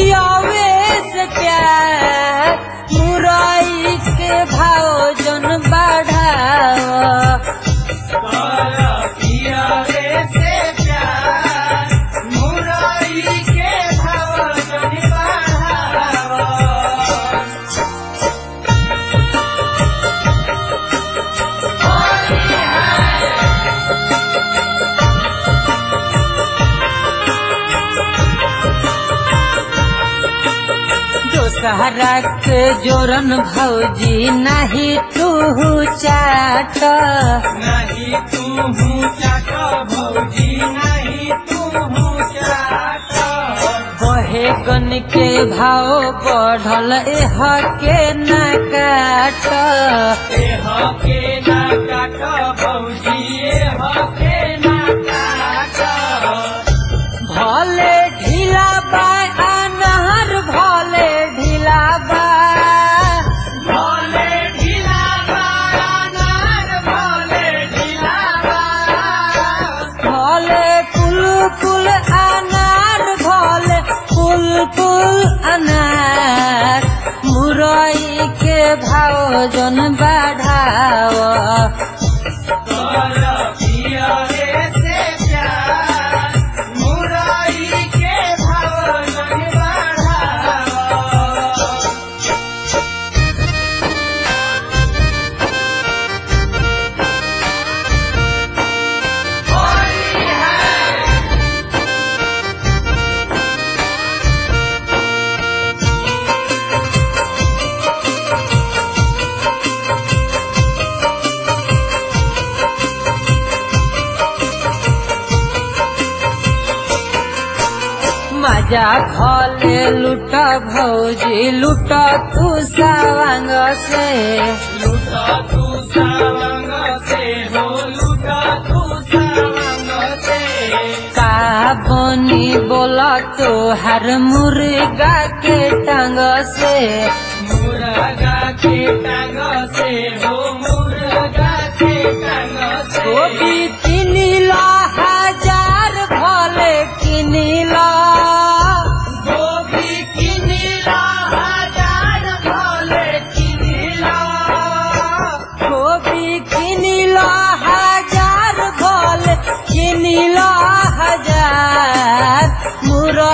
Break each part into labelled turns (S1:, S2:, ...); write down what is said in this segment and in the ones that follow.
S1: We सहरत जोरन भौजी नहीं तू चाट।
S2: नहीं तू चाट भौजी नहीं तू चाट।
S1: बहे गन के भाव बढ़ल एह के न काट।
S2: एह के न
S1: भाव जन
S2: बढ़ाओ।
S1: जा फले लुटा भौजी लुटा तू सावंग से।
S2: लुटा तू सावंग से हो लुटा तू सावंग से।
S1: का बनी बोला तो हर मुर्गा के टांग से।
S2: मुर्गा के टांग से हो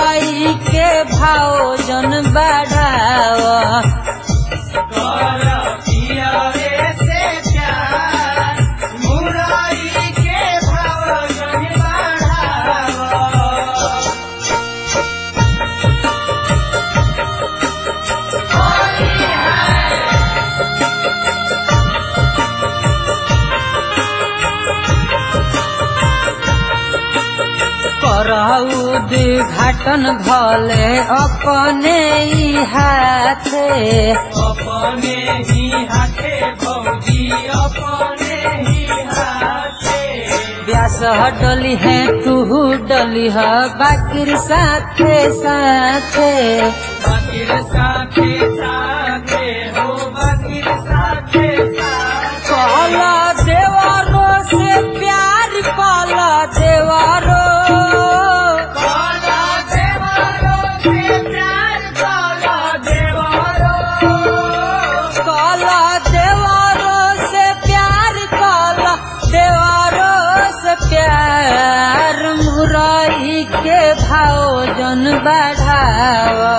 S2: भाई के
S1: भाव जन बढ़ावा। उद्घाटन भले अपने ही हाथे।
S2: अपने ही हाथे भौजी अपने ही हाथे।
S1: व्यास डली है तू डली है बाकिर साथे साथे।
S2: बाकिर साथे साथे।
S1: करन बढ़ावा